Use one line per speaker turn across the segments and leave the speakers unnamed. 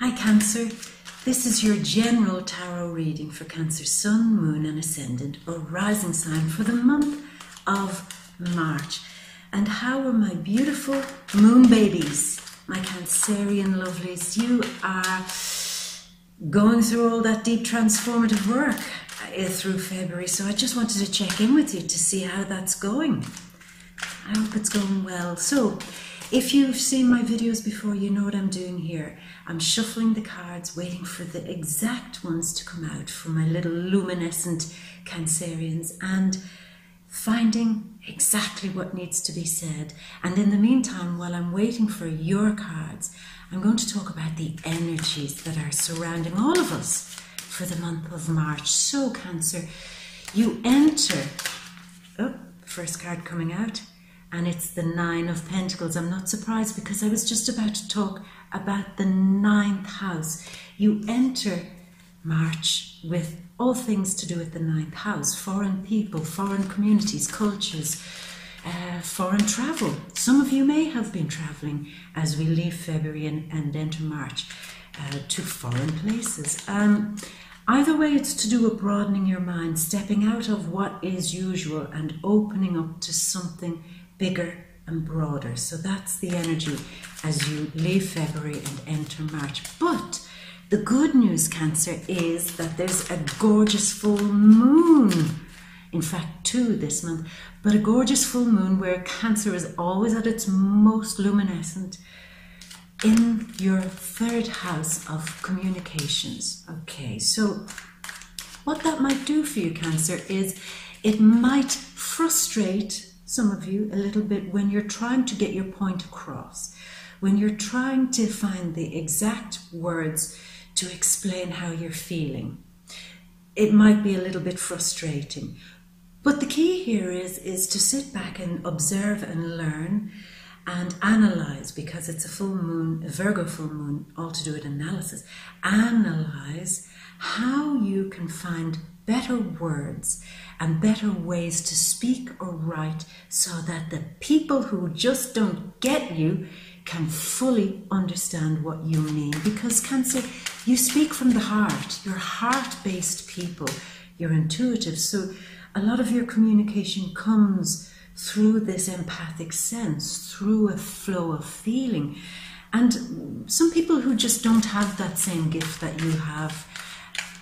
Hi, Cancer. This is your general tarot reading for Cancer Sun, Moon, and Ascendant, or rising sign for the month of March. And how are my beautiful moon babies, my Cancerian lovelies? You are going through all that deep transformative work uh, through February, so I just wanted to check in with you to see how that's going. I hope it's going well. So, if you've seen my videos before, you know what I'm doing here. I'm shuffling the cards, waiting for the exact ones to come out for my little luminescent Cancerians and finding exactly what needs to be said. And in the meantime, while I'm waiting for your cards, I'm going to talk about the energies that are surrounding all of us for the month of March. So, Cancer, you enter. Oh, first card coming out and it's the Nine of Pentacles. I'm not surprised because I was just about to talk about the ninth house. You enter March with all things to do with the ninth house foreign people, foreign communities, cultures, uh, foreign travel. Some of you may have been traveling as we leave February and, and enter March uh, to foreign places. Um, Either way, it's to do with broadening your mind, stepping out of what is usual and opening up to something bigger and broader. So that's the energy as you leave February and enter March. But the good news, Cancer, is that there's a gorgeous full moon. In fact, two this month, but a gorgeous full moon where Cancer is always at its most luminescent in your third house of communications. Okay, so what that might do for you, Cancer, is it might frustrate some of you, a little bit when you're trying to get your point across, when you're trying to find the exact words to explain how you're feeling. It might be a little bit frustrating. But the key here is, is to sit back and observe and learn and analyze because it's a full moon, a Virgo full moon, all to do with analysis. Analyze how you can find better words and better ways to speak or write so that the people who just don't get you can fully understand what you mean. Because, Cancer, you speak from the heart. You're heart based people, you're intuitive. So, a lot of your communication comes through this empathic sense, through a flow of feeling. And some people who just don't have that same gift that you have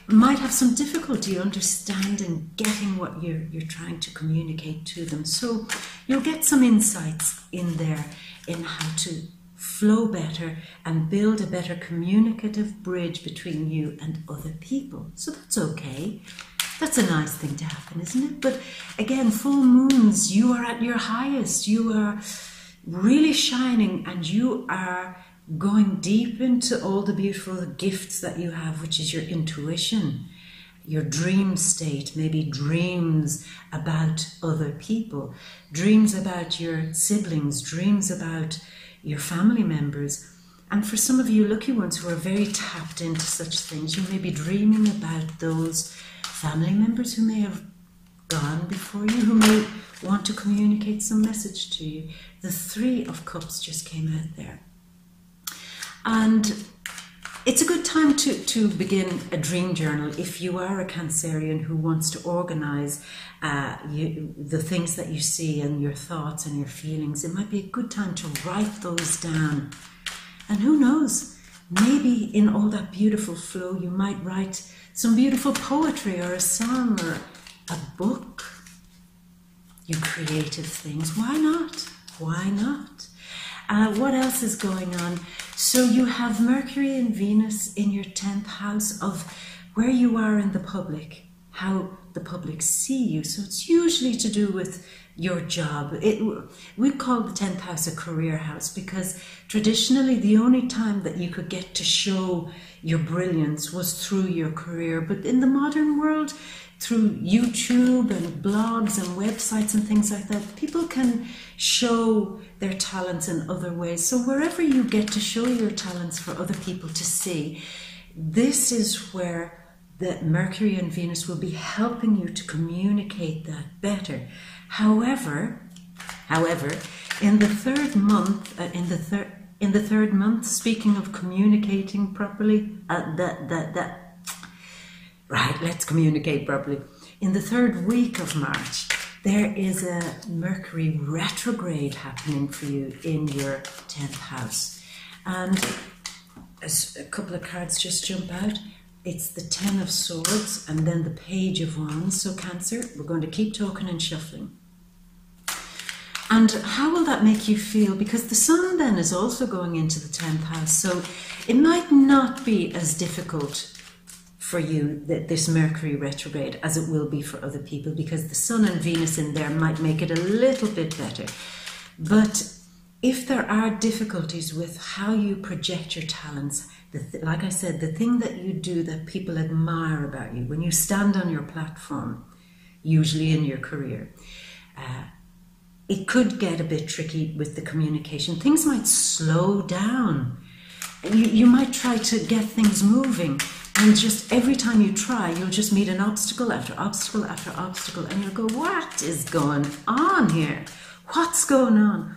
might have some difficulty understanding getting what you're, you're trying to communicate to them. So you'll get some insights in there in how to flow better and build a better communicative bridge between you and other people. So that's okay. That's a nice thing to happen, isn't it? But again, full moons, you are at your highest. You are really shining and you are going deep into all the beautiful gifts that you have, which is your intuition, your dream state, maybe dreams about other people, dreams about your siblings, dreams about your family members. And for some of you lucky ones who are very tapped into such things, you may be dreaming about those family members who may have gone before you, who may want to communicate some message to you. The Three of Cups just came out there. And it's a good time to, to begin a dream journal if you are a Cancerian who wants to organize uh, the things that you see and your thoughts and your feelings. It might be a good time to write those down. And who knows, maybe in all that beautiful flow, you might write some beautiful poetry or a song or a book. You creative things. Why not? Why not? Uh, what else is going on? So you have Mercury and Venus in your 10th house of where you are in the public, how the public see you. So it's usually to do with your job. It, we call the 10th house a career house because traditionally the only time that you could get to show your brilliance was through your career. But in the modern world, through YouTube and blogs and websites and things like that, people can show their talents in other ways. So, wherever you get to show your talents for other people to see, this is where the Mercury and Venus will be helping you to communicate that better. However, however, in the third month, uh, in the third in the third month, speaking of communicating properly, uh, that, that, that, right, let's communicate properly. In the third week of March, there is a Mercury retrograde happening for you in your 10th house. And a couple of cards just jump out, it's the Ten of Swords and then the Page of Wands. So, Cancer, we're going to keep talking and shuffling. And how will that make you feel? Because the sun then is also going into the 10th house. So it might not be as difficult for you that this Mercury retrograde as it will be for other people because the sun and Venus in there might make it a little bit better. But if there are difficulties with how you project your talents, th- like I said, the thing that you do that people admire about you, when you stand on your platform, usually in your career, uh, it could get a bit tricky with the communication. Things might slow down. You, you might try to get things moving, and just every time you try, you'll just meet an obstacle after obstacle after obstacle, and you'll go, What is going on here? What's going on?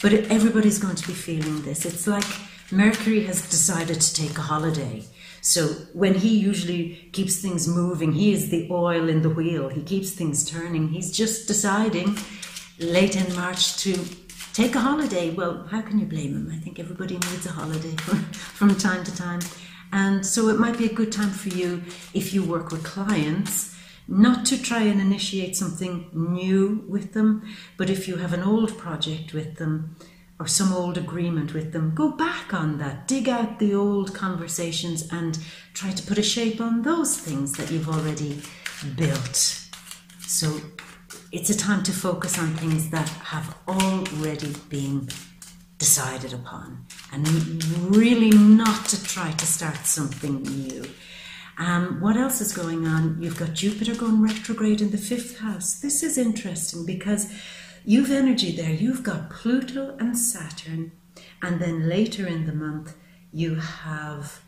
But everybody's going to be feeling this. It's like Mercury has decided to take a holiday. So when he usually keeps things moving, he is the oil in the wheel. He keeps things turning. He's just deciding late in March to take a holiday. Well, how can you blame him? I think everybody needs a holiday from time to time. And so it might be a good time for you if you work with clients not to try and initiate something new with them, but if you have an old project with them or some old agreement with them, go back on that, dig out the old conversations and try to put a shape on those things that you've already built. So it's a time to focus on things that have already been decided upon and really not to try to start something new. Um, what else is going on? You've got Jupiter going retrograde in the fifth house. This is interesting because you've energy there. You've got Pluto and Saturn, and then later in the month, you have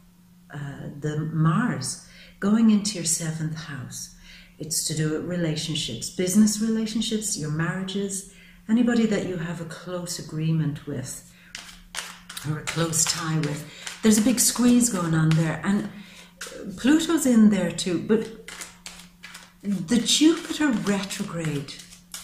uh, the Mars going into your seventh house. It's to do with relationships, business relationships, your marriages, anybody that you have a close agreement with or a close tie with. There's a big squeeze going on there, and Pluto's in there too, but the Jupiter retrograde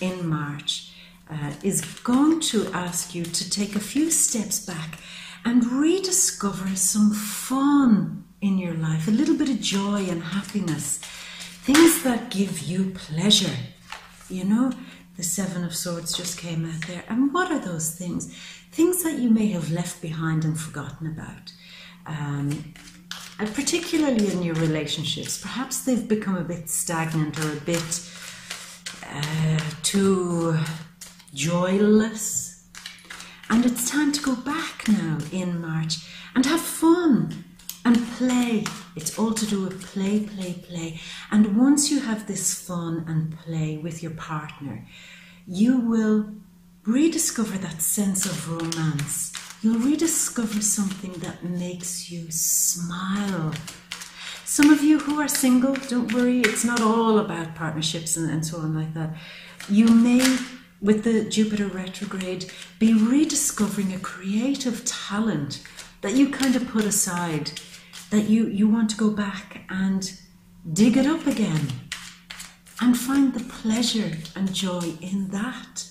in March uh, is going to ask you to take a few steps back and rediscover some fun in your life, a little bit of joy and happiness things that give you pleasure. You know, the Seven of Swords just came out there. And what are those things? Things that you may have left behind and forgotten about. Um, and particularly in your relationships, perhaps they've become a bit stagnant or a bit uh, too joyless. And it's time to go back now in March and have fun and play. It's all to do with play, play, play. And once you have this fun and play with your partner, you will rediscover that sense of romance. You'll rediscover something that makes you smile. Some of you who are single, don't worry, it's not all about partnerships and, and so on like that. You may, with the Jupiter retrograde, be rediscovering a creative talent that you kind of put aside that you, you want to go back and dig it up again and find the pleasure and joy in that.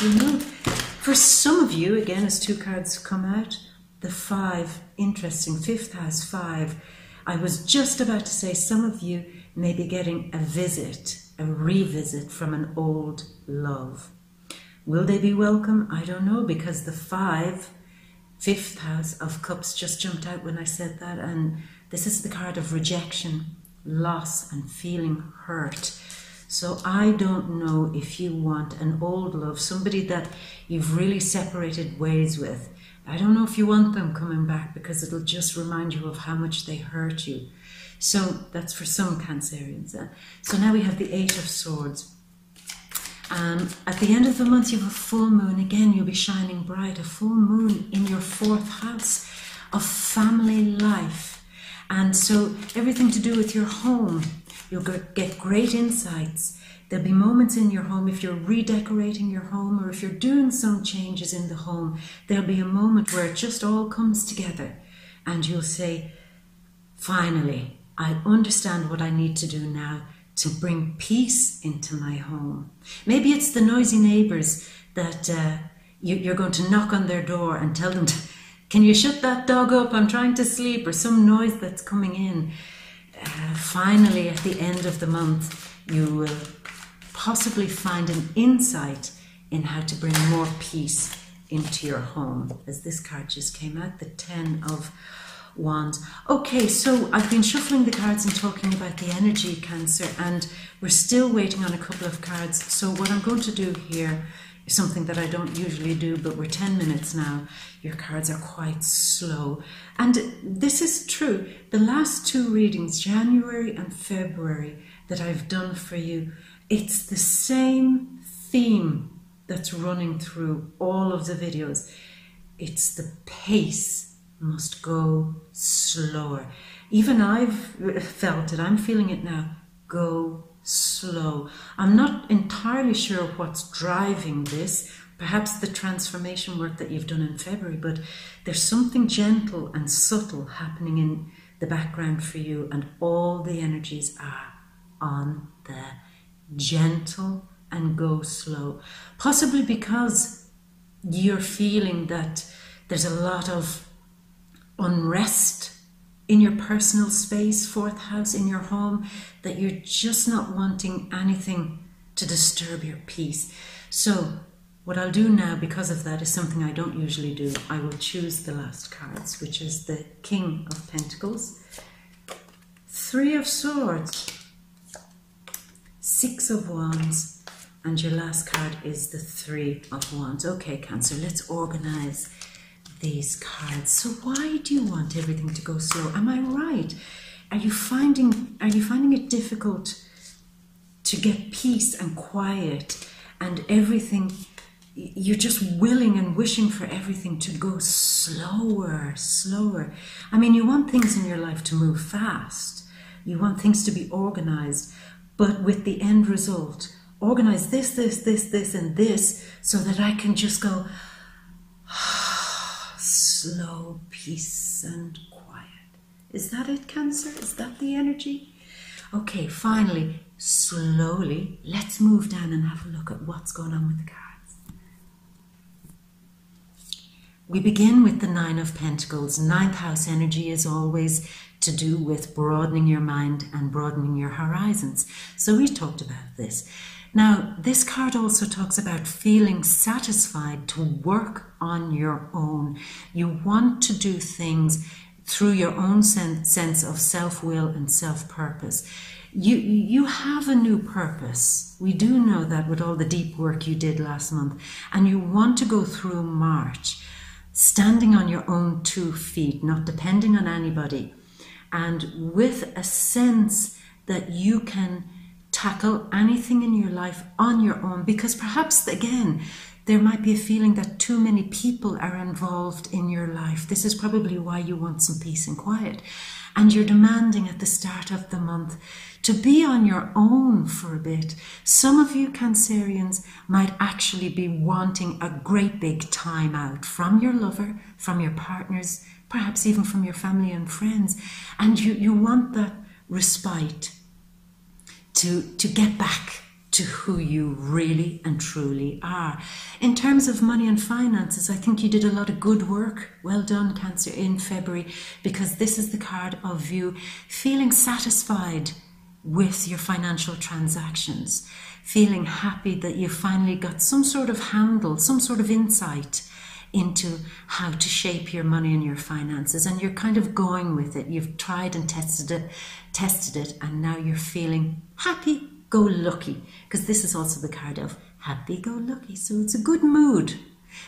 You know, for some of you, again, as two cards come out, the five, interesting, fifth house five. I was just about to say some of you may be getting a visit, a revisit from an old love. Will they be welcome? I don't know because the five fifth house of cups just jumped out when I said that, and this is the card of rejection, loss, and feeling hurt. So I don't know if you want an old love, somebody that you've really separated ways with. I don't know if you want them coming back because it'll just remind you of how much they hurt you. So that's for some Cancerians. So now we have the Eight of Swords. Um, at the end of the month, you have a full moon. Again, you'll be shining bright. A full moon in your fourth house of family life. And so, everything to do with your home, you'll get great insights. There'll be moments in your home, if you're redecorating your home or if you're doing some changes in the home, there'll be a moment where it just all comes together and you'll say, finally, I understand what I need to do now to bring peace into my home. Maybe it's the noisy neighbors that uh, you, are going to knock on their door and tell them, to, Can you shut that dog up? I'm trying to sleep, or some noise that's coming in. Uh, finally, at the end of the month, you will possibly find an insight in how to bring more peace into your home. As this card just came out, the Ten of Wands. Okay, so I've been shuffling the cards and talking about the energy cancer, and we're still waiting on a couple of cards. So, what I'm going to do here something that I don't usually do, but we're 10 minutes now. Your cards are quite slow. And this is true. The last two readings, January and February, that I've done for you, it's the same theme that's running through all of the videos. It's the pace must go slower. Even I've felt it, I'm feeling it now. Go slow. I'm not entirely sure what's driving this. Perhaps the transformation work that you've done in February, but there's something gentle and subtle happening in the background for you, and all the energies are on the gentle and go slow. Possibly because you're feeling that there's a lot of unrest in your personal space, fourth house, in your home, that you're just not wanting anything to disturb your peace. So, what I'll do now, because of that, is something I don't usually do. I will choose the last cards, which is the King of Pentacles, Three of Swords, Six of Wands, and your last card is the Three of Wands. Okay, Cancer, let's organize these cards. So why do you want everything to go slow? Am I right? Are you finding are you finding it difficult to get peace and quiet and everything you're just willing and wishing for everything to go slower, slower. I mean, you want things in your life to move fast. You want things to be organized, but with the end result, organize this, this, this, this, and this so that I can just go, slow peace and quiet. Is that it, Cancer? Is that the energy? Okay, finally, slowly, let's move down and have a look at what's going on with the cards. We begin with the Nine of Pentacles. Ninth house energy is always to do with broadening your mind and broadening your horizons. So we talked about this. Now, this card also talks about feeling satisfied to work on your own. You want to do things through your own sense of self will and self purpose. You, you have a new purpose. We do know that with all the deep work you did last month. And you want to go through March standing on your own two feet, not depending on anybody, and with a sense that you can tackle anything in your life on your own because perhaps, again, there might be a feeling that too many people are involved in your life. This is probably why you want some peace and quiet. And you're demanding at the start of the month to be on your own for a bit. Some of you Cancerians might actually be wanting a great big time out from your lover, from your partners, perhaps even from your family and friends. And you, you want that respite to, to get back to who you really and truly are. In terms of money and finances, I think you did a lot of good work. Well done, Cancer, in February, because this is the card of you feeling satisfied with your financial transactions, feeling happy that you finally got some sort of handle, some sort of insight into how to shape your money and your finances and you're kind of going with it. You've tried and tested it tested it and now you're feeling happy go lucky because this is also the card of happy go lucky. So it's a good mood.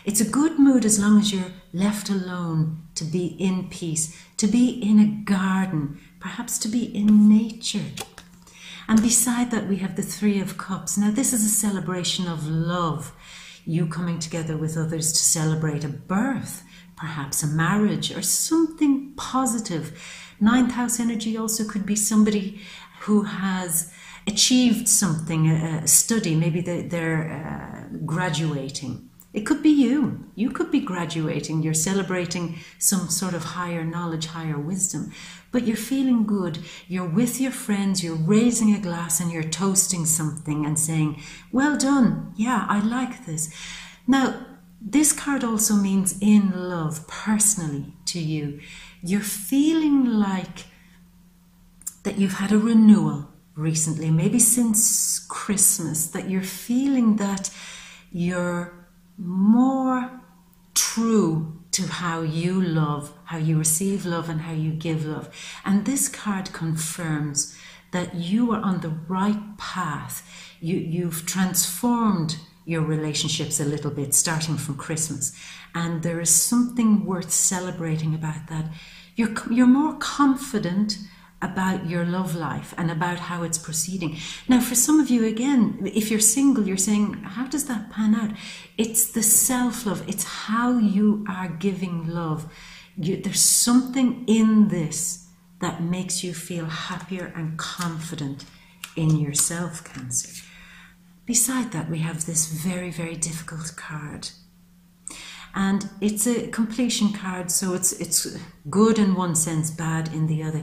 It's a good mood as long as you're left alone to be in peace to be in a garden perhaps to be in nature. And beside that we have the three of cups. Now this is a celebration of love you coming together with others to celebrate a birth, perhaps a marriage or something positive. Ninth house energy also could be somebody who has achieved something, a, study, maybe they're uh, graduating. It could be you. You could be graduating. You're celebrating some sort of higher knowledge, higher wisdom. But you're feeling good. You're with your friends. You're raising a glass and you're toasting something and saying, Well done. Yeah, I like this. Now, this card also means in love, personally to you. You're feeling like that you've had a renewal recently, maybe since Christmas, that you're feeling that you're more true to how you love, how you receive love, and how you give love. And this card confirms that you are on the right path. You, you've transformed your relationships a little bit, starting from Christmas. And there is something worth celebrating about that. You're, you're more confident about your love life and about how it's proceeding. Now, for some of you, again, if you're single, you're saying, how does that pan out? It's the self love, it's how you are giving love. You, there's something in this that makes you feel happier and confident in yourself, Cancer. Beside that, we have this very, very difficult card. And it's a completion card, so it's it's good in one sense, bad in the other.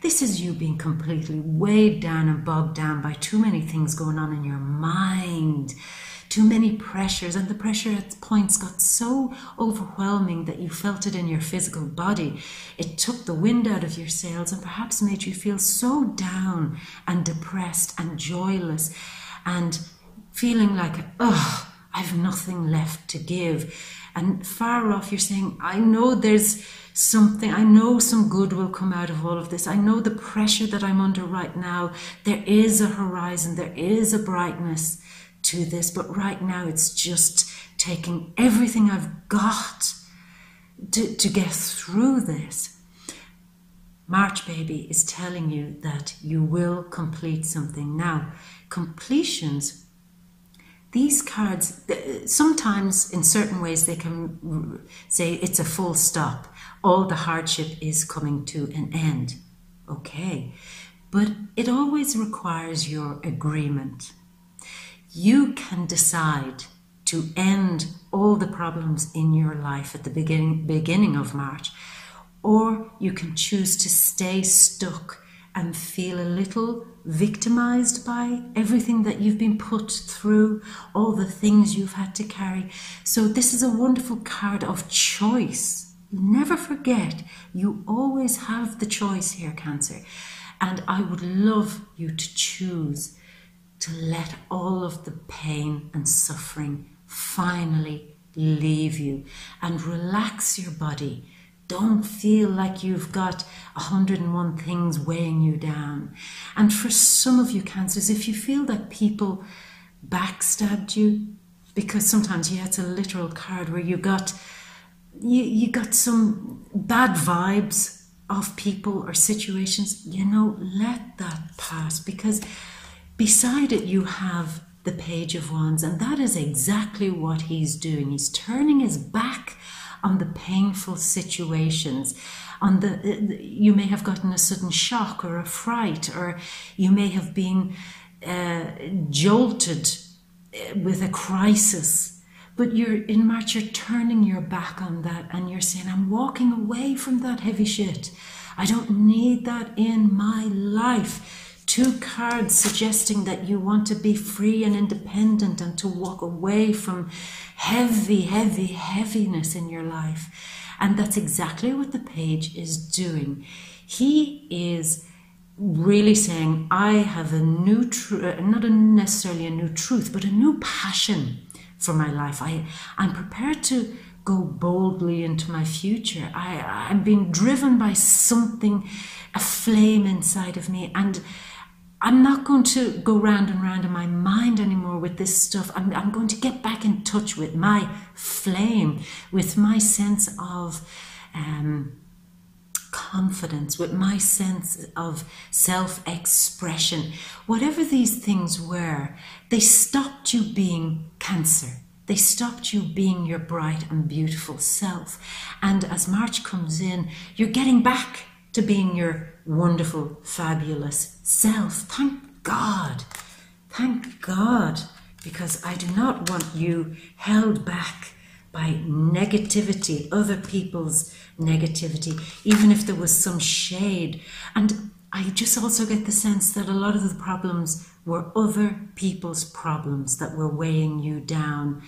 This is you being completely weighed down and bogged down by too many things going on in your mind, too many pressures, and the pressure at points got so overwhelming that you felt it in your physical body. It took the wind out of your sails and perhaps made you feel so down and depressed and joyless and feeling like, oh, I've nothing left to give. And far off, you're saying, I know there's something, I know some good will come out of all of this. I know the pressure that I'm under right now, there is a horizon, there is a brightness to this, but right now it's just taking everything I've got to, to get through this. March Baby is telling you that you will complete something. Now, completions these cards sometimes in certain ways they can say it's a full stop. All the hardship is coming to an end. Okay. But it always requires your agreement. You can decide to end all the problems in your life at the beginning beginning of march or you can choose to stay stuck and feel a little victimized by everything that you've been put through, all the things you've had to carry. So, this is a wonderful card of choice. Never forget, you always have the choice here, Cancer. And I would love you to choose to let all of the pain and suffering finally leave you and relax your body don't feel like you've got 101 things weighing you down. And for some of you cancers, if you feel that people backstabbed you, because sometimes yeah, it's a literal card where you got you, you got some bad vibes of people or situations, you know, let that pass because beside it you have the page of wands and that is exactly what he's doing. He's turning his back on the painful situations on the you may have gotten a sudden shock or a fright or you may have been uh, jolted uh, with a crisis but you're in march you're turning your back on that and you're saying i'm walking away from that heavy shit. I don't need that in my life two cards suggesting that you want to be free and independent and to walk away from heavy, heavy, heaviness in your life. And that's exactly what the page is doing. He is really saying, I have a new truth, not a necessarily a new truth, but a new passion for my life. I, I'm prepared to go boldly into my future. I, I'm being driven by something, a flame inside of me. And I'm not going to go round and round in my mind anymore with this stuff. I'm, I'm going to get back in touch with my flame, with my sense of um, confidence, with my sense of self expression. Whatever these things were, they stopped you being cancer. They stopped you being your bright and beautiful self. And as March comes in, you're getting back to being your wonderful, fabulous self. Thank God. Thank God. Because I do not want you held back by negativity, other people's negativity, even if there was some shade. And I just also get the sense that a lot of the problems were other people's problems that were weighing you down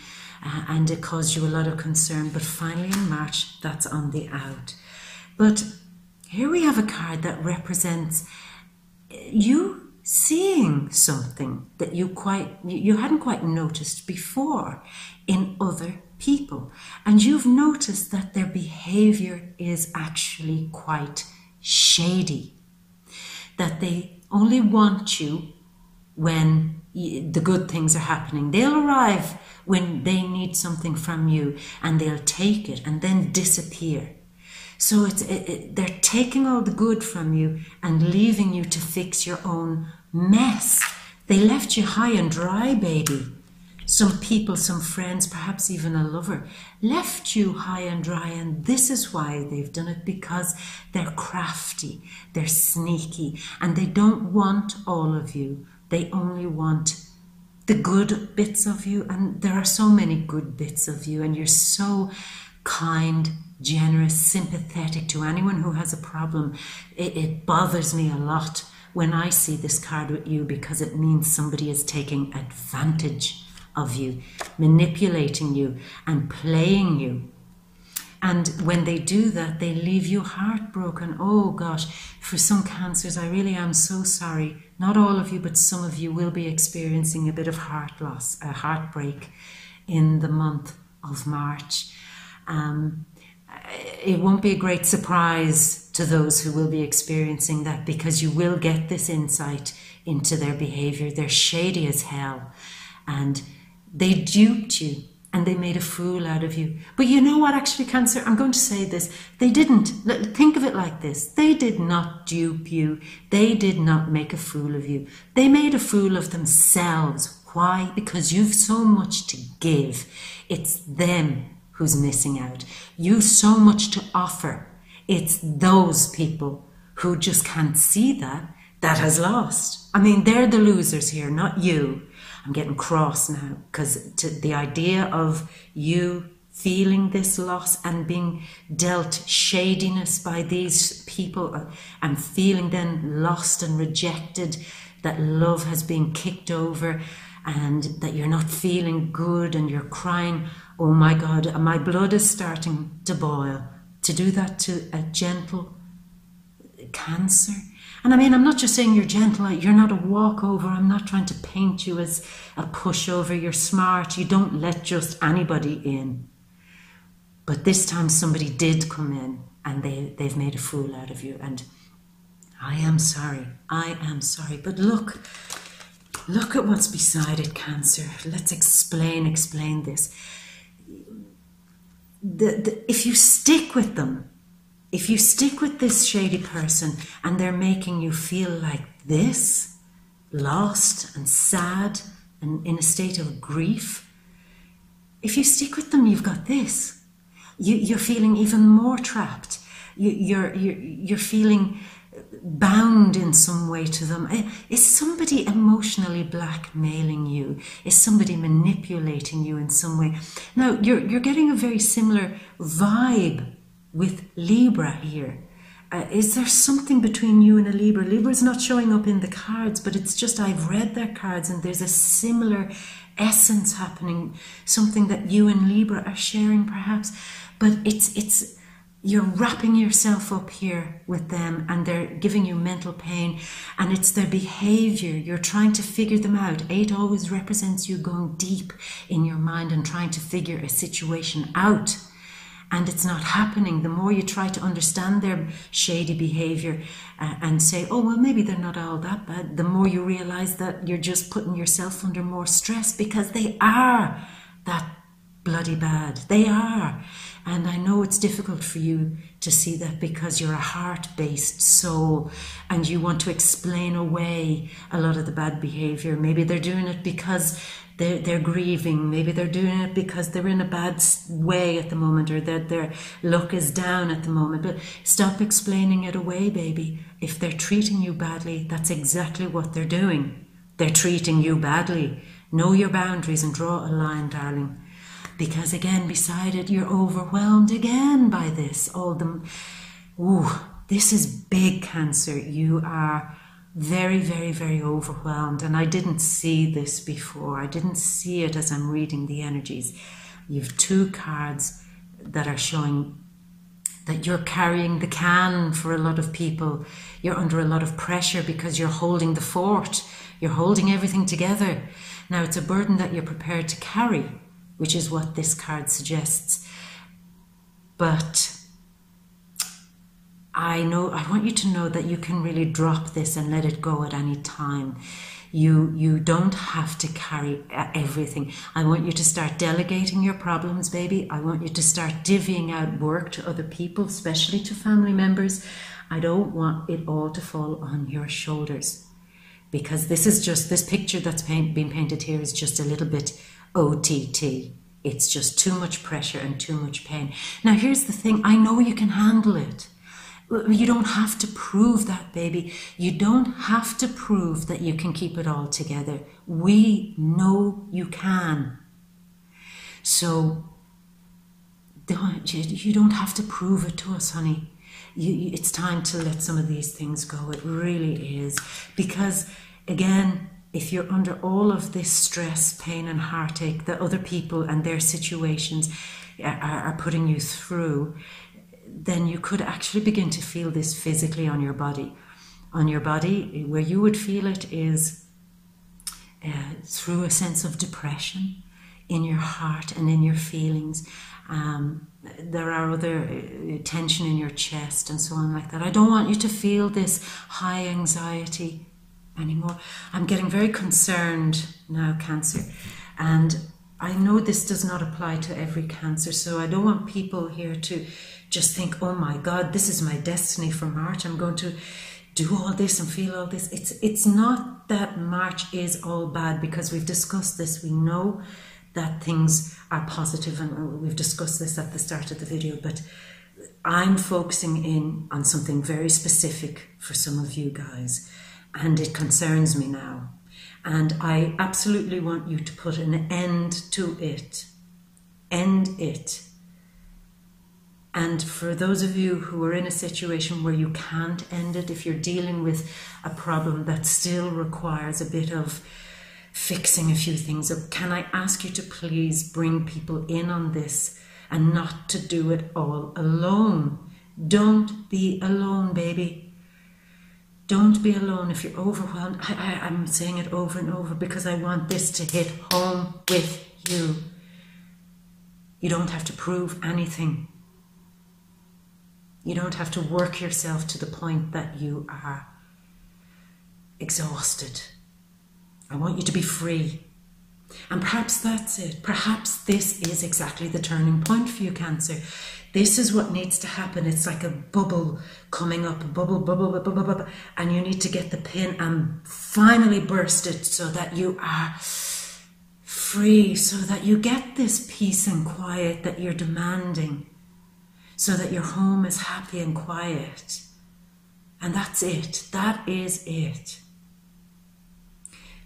uh, and it caused you a lot of concern. But finally, in March, that's on the out. But here we have a card that represents you seeing something that you quite you hadn't quite noticed before in other people and you've noticed that their behavior is actually quite shady that they only want you when the good things are happening. They'll arrive when they need something from you and they'll take it and then disappear. So it's, it, it, they're taking all the good from you and leaving you to fix your own mess. They left you high and dry, baby. Some people, some friends, perhaps even a lover, left you high and dry, and this is why they've done it because they're crafty, they're sneaky, and they don't want all of you. They only want the good bits of you, and there are so many good bits of you, and you're so kind, generous, sympathetic to anyone who has a problem. It, it bothers me a lot when I see this card with you because it means somebody is taking advantage of you, manipulating you, and playing you. And when they do that, they leave you heartbroken. Oh gosh, for some cancers, I really am so sorry. Not all of you, but some of you will be experiencing a bit of heart loss, a heartbreak in the month of March. Um, it won't be a great surprise to those who will be experiencing that because you will get this insight into their behavior. They're shady as hell and they duped you and they made a fool out of you. But you know what, actually, Cancer? I'm going to say this. They didn't. Think of it like this they did not dupe you, they did not make a fool of you. They made a fool of themselves. Why? Because you've so much to give. It's them who's missing out. You've so much to offer. It's those people who just can't see that that has lost. I mean, they're the losers here, not you. I'm getting cross now because the idea of you feeling this loss and being dealt shadiness by these people uh, and feeling then lost and rejected, that love has been kicked over and that you're not feeling good and you're crying, oh my God, my blood is starting to boil. To do that to a gentle cancer and I mean, I'm not just saying you're gentle, you're not a walkover. I'm not trying to paint you as a pushover. You're smart. You don't let just anybody in. But this time somebody did come in and they, they've made a fool out of you. And I am sorry. I am sorry. But look, look at what's beside it, Cancer. Let's explain, explain this. The, the, if you stick with them, if you stick with this shady person and they're making you feel like this, lost and sad and in a state of grief, if you stick with them, you've got this. You, are feeling even more trapped. You, you're, you're, you're feeling bound in some way to them. Eh, is somebody emotionally blackmailing you? Is somebody manipulating you in some way? Now, you're, you're getting a very similar vibe with Libra here. Uh, is there something between you and a Libra? Libra is not showing up in the cards, but it's just I've read their cards and there's a similar essence happening, something that you and Libra are sharing perhaps. But it's it's you're wrapping yourself up here with them and they're giving you mental pain and it's their behavior. You're trying to figure them out. Eight always represents you going deep in your mind and trying to figure a situation out and it's not happening. The more you try to understand their shady behavior uh, and say, oh, well, maybe they're not all that bad, the more you realize that you're just putting yourself under more stress because they are that bloody bad. They are. And I know it's difficult for you to see that because you're a heart based soul and you want to explain away a lot of the bad behavior. Maybe they're doing it because they're, they're grieving. Maybe they're doing it because they're in a bad way at the moment or that their luck is down at the moment. But stop explaining it away, baby. If they're treating you badly, that's exactly what they're doing. They're treating you badly. Know your boundaries and draw a line, darling. Because again, beside it, you're overwhelmed again by this. All the, ooh, this is big cancer. You are very, very, very overwhelmed. And I didn't see this before. I didn't see it as I'm reading the energies. You've two cards that are showing that you're carrying the can for a lot of people. You're under a lot of pressure because you're holding the fort. You're holding everything together. Now, it's a burden that you're prepared to carry, which is what this card suggests. But I know I want you to know that you can really drop this and let it go at any time. You you don't have to carry uh, everything. I want you to start delegating your problems, baby. I want you to start divvying out work to other people, especially to family members. I don't want it all to fall on your shoulders. Because this is just this picture that's paint, being painted here is just a little bit OTT. It's just too much pressure and too much pain. Now, here's the thing I know you can handle it. You don't have to prove that, baby. You don't have to prove that you can keep it all together. We know you can. So, don't, you don't have to prove it to us, honey. You, it's time to let some of these things go. It really is. Because, again, if you're under all of this stress, pain, and heartache that other people and their situations are, putting you through, then you could actually begin to feel this physically on your body. On your body, where you would feel it is uh, through a sense of depression in your heart and in your feelings. Um, there are other uh, tension in your chest and so on like that. I don't want you to feel this high anxiety anymore. I'm getting very concerned now, Cancer, and I know this does not apply to every cancer, so I don't want people here to just think, oh my God, this is my destiny for March. I'm going to do all this and feel all this. It's it's not that March is all bad because we've discussed this. We know that things are positive and uh, we've discussed this at the start of the video, but I'm focusing in on something very specific for some of you guys, and it concerns me now. And I absolutely want you to put an end to it. End it and for those of you who are in a situation where you can't end it, if you're dealing with a problem that still requires a bit of fixing a few things, can I ask you to please bring people in on this and not to do it all alone? Don't be alone, baby. Don't be alone if you're overwhelmed. I, I, I'm saying it over and over because I want this to hit home with you. You don't have to prove anything. You don't have to work yourself to the point that you are exhausted. I want you to be free. And perhaps that's it. Perhaps this is exactly the turning point for you, Cancer. This is what needs to happen. It's like a bubble coming up, a bubble, bubble, bubble, bubble, bubble, and you need to get the pin and finally burst it so that you are free, so that you get this peace and quiet that you're demanding so that your home is happy and quiet. And that's it. That is it.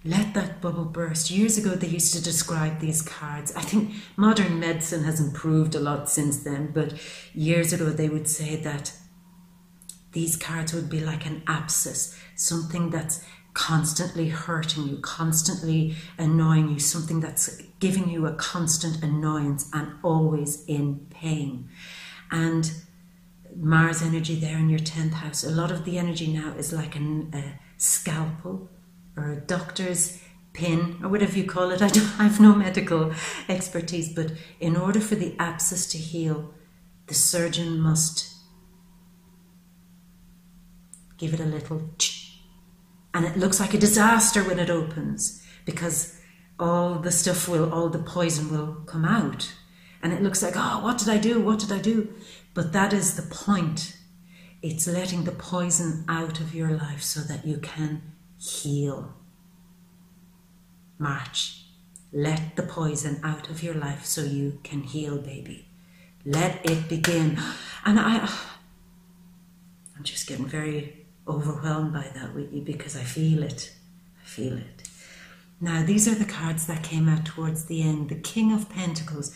Let that bubble burst. Years ago, they used to describe these cards. I think modern medicine has improved a lot since then, but years ago, they would say that these cards would be like an abscess, something that's constantly hurting you, constantly annoying you, something that's giving you a constant annoyance and always in pain and Mars energy there in your 10th house. A lot of the energy now is like an, a scalpel or a doctor's pin or whatever you call it. I, I have no medical expertise, but in order for the abscess to heal, the surgeon must give it a little ch- and it looks like a disaster when it opens because all the stuff will, all the poison will come out And it looks like, oh, what did I do? What did I do? But that is the point. It's letting the poison out of your life so that you can heal. March. Let the poison out of your life so you can heal, baby. Let it begin. And I, I'm just getting very overwhelmed by that with you because I feel it. I feel it. Now, these are the cards that came out towards the end the King of Pentacles.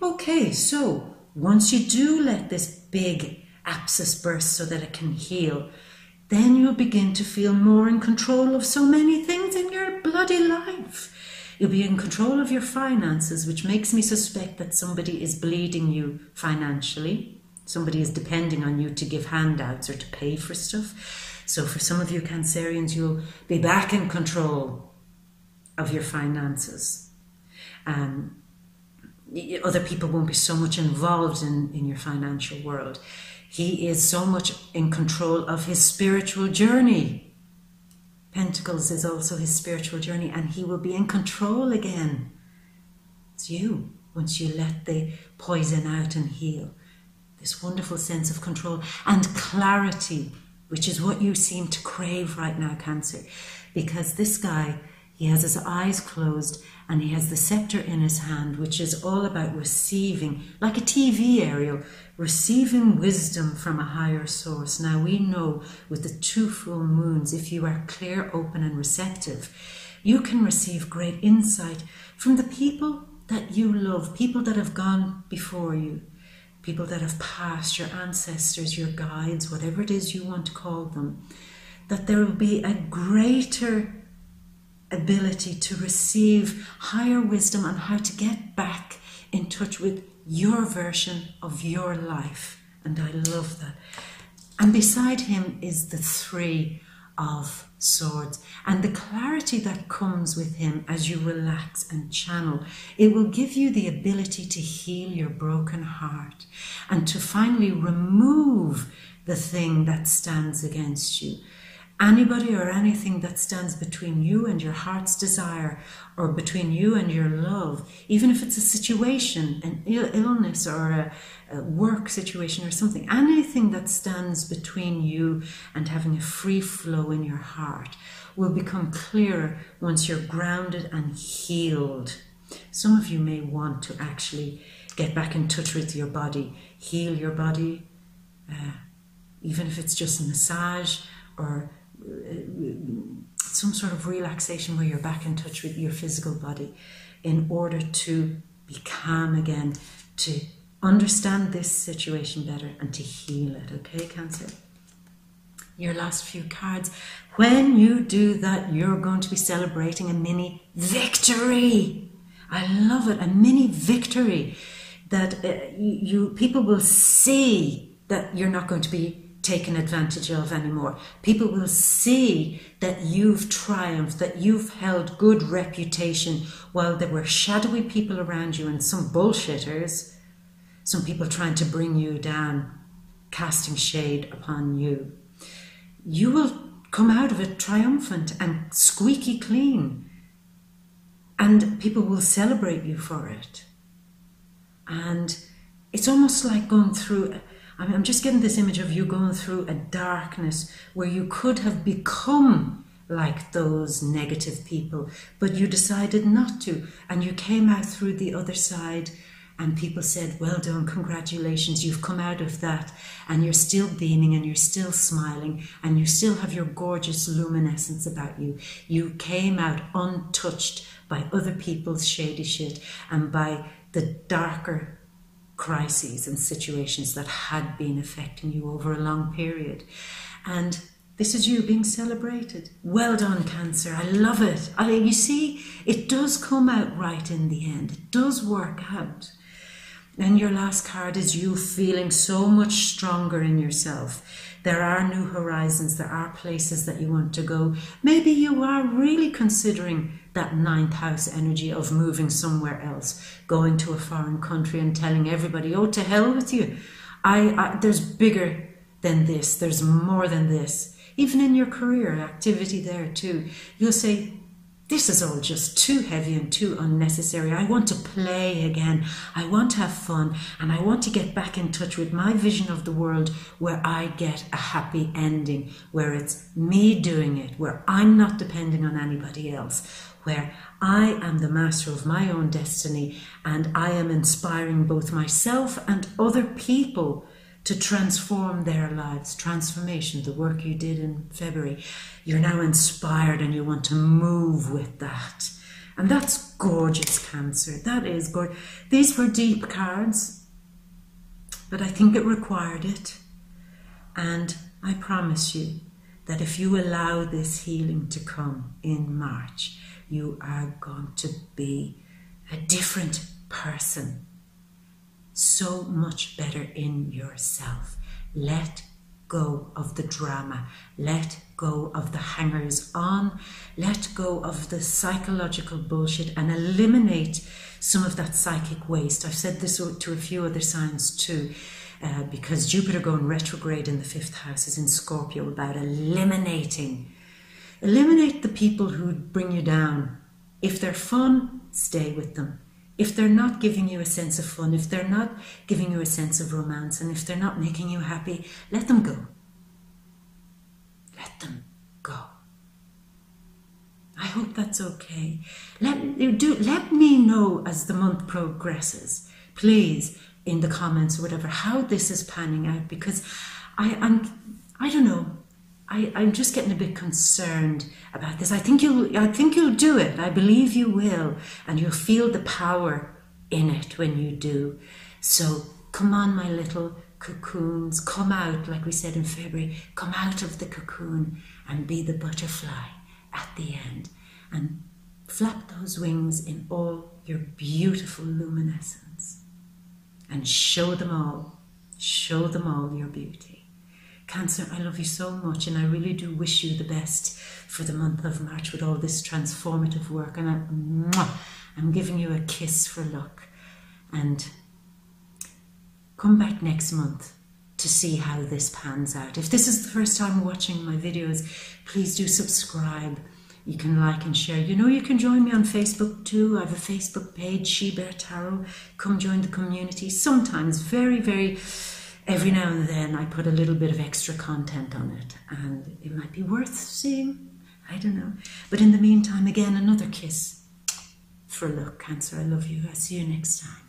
Okay, so once you do let this big abscess burst so that it can heal, then you'll begin to feel more in control of so many things in your bloody life. You'll be in control of your finances, which makes me suspect that somebody is bleeding you financially. Somebody is depending on you to give handouts or to pay for stuff. So, for some of you Cancerians, you'll be back in control of your finances. Um, other people won't be so much involved in, in your financial world. He is so much in control of his spiritual journey. Pentacles is also his spiritual journey, and he will be in control again. It's you once you let the poison out and heal. This wonderful sense of control and clarity, which is what you seem to crave right now, Cancer. Because this guy he has his eyes closed and he has the scepter in his hand, which is all about receiving, like a TV aerial, receiving wisdom from a higher source. Now, we know with the two full moons, if you are clear, open, and receptive, you can receive great insight from the people that you love, people that have gone before you, people that have passed, your ancestors, your guides, whatever it is you want to call them, that there will be a greater ability to receive higher wisdom on how to get back in touch with your version of your life. And I love that. And beside him is the three of swords and the clarity that comes with him as you relax and channel. It will give you the ability to heal your broken heart and to finally remove the thing that stands against you anybody or anything that stands between you and your heart's desire or between you and your love, even if it's a situation, an Ill- illness or a, a work situation or something, anything that stands between you and having a free flow in your heart will become clearer once you're grounded and healed. Some of you may want to actually get back in touch with your body, heal your body, uh, even if it's just a massage or some sort of relaxation where you're back in touch with your physical body in order to be calm again, to understand this situation better and to heal it. Okay, Cancer? Your last few cards. When you do that, you're going to be celebrating a mini victory. I love it, a mini victory that uh, you people will see that you're not going to be taken advantage of anymore. People will see that you've triumphed, that you've held good reputation while there were shadowy people around you and some bullshitters, some people trying to bring you down, casting shade upon you. You will come out of it triumphant and squeaky clean. And people will celebrate you for it. And it's almost like going through I mean, I'm just getting this image of you going through a darkness where you could have become like those negative people, but you decided not to, and you came out through the other side. And people said, Well done, congratulations, you've come out of that, and you're still beaming and you're still smiling, and you still have your gorgeous luminescence about you. You came out untouched by other people's shady shit and by the darker crises and situations that had been affecting you over a long period. And this is you being celebrated. Well done, Cancer. I love it. I, you see, it does come out right in the end, it does work out. And your last card is you feeling so much stronger in yourself. There are new horizons, there are places that you want to go. Maybe you are really considering that ninth house energy of moving somewhere else, going to a foreign country and telling everybody, oh, to hell with you. I, I there's bigger than this, there's more than this. Even in your career activity there too, you'll say, this is all just too heavy and too unnecessary. I want to play again. I want to have fun. And I want to get back in touch with my vision of the world where I get a happy ending, where it's me doing it, where I'm not depending on anybody else, where I am the master of my own destiny and I am inspiring both myself and other people to transform their lives. Transformation, the work you did in February. You're now inspired and you want to move with that. And that's gorgeous, Cancer. That is gorgeous. These were deep cards, but I think it required it. And I promise you that if you allow this healing to come in March, you are going to be a different person so much better in yourself. Let go of the drama. Let go of the hangers on. Let go of the psychological bullshit and eliminate some of that psychic waste. I've said this to a few other signs too. Uh, because Jupiter going retrograde in the fifth house is in Scorpio about eliminating. Eliminate the people who bring you down. If they're fun, stay with them if they're not giving you a sense of fun, if they're not giving you a sense of romance, and if they're not making you happy, let them go. Let them go. I hope that's okay. Let do let me know as the month progresses, please, in the comments or whatever, how this is panning out because I, I'm I don't know. I, I'm just getting a bit concerned about this. I think you'll I think you'll do it. I believe you will, and you'll feel the power in it when you do. So come on, my little cocoons, come out, like we said in February, come out of the cocoon and be the butterfly at the end. And flap those wings in all your beautiful luminescence. And show them all, show them all your beauty. Cancer, I love you so much, and I really do wish you the best for the month of March with all this transformative work. And I, I'm giving you a kiss for luck. And come back next month to see how this pans out. If this is the first time watching my videos, please do subscribe. You can like and share. You know, you can join me on Facebook too. I have a Facebook page, She Bear Tarot. Come join the community. Sometimes, very, very every now and then I put a little bit of extra content on it, and it might be worth seeing. I don't know. But in the meantime, again, another kiss for luck, Cancer. I love you. I'll see you next time.